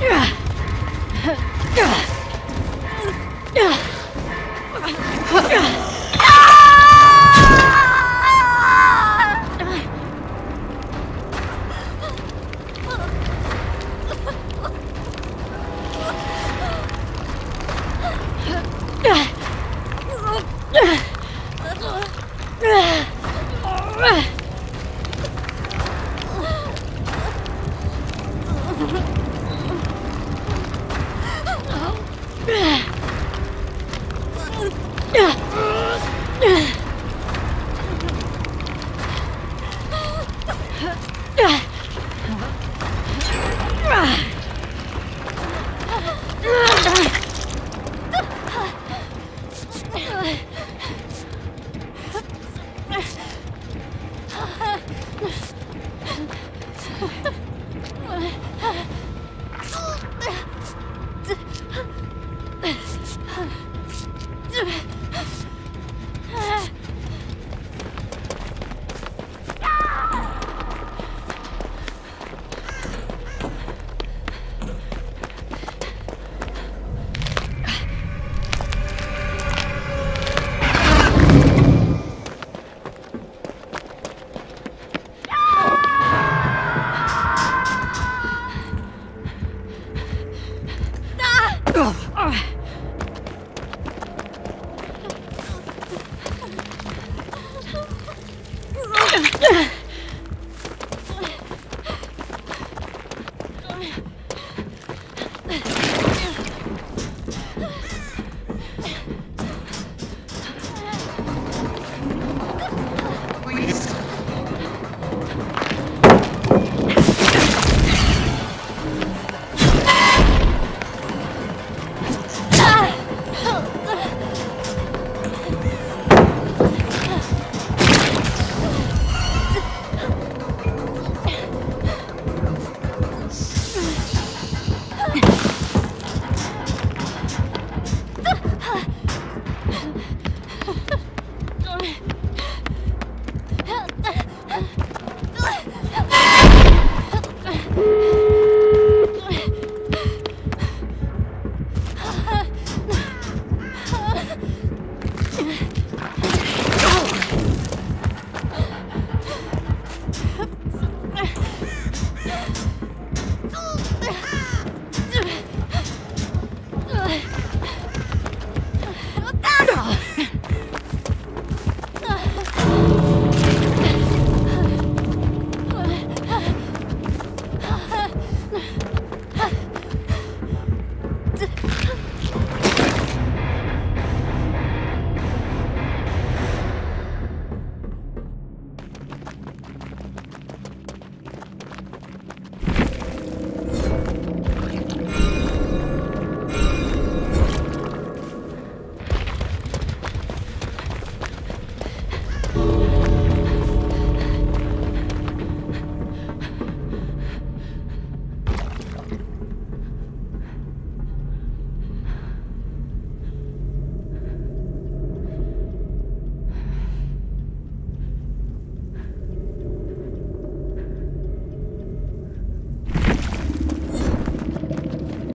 Ugh! Ugh.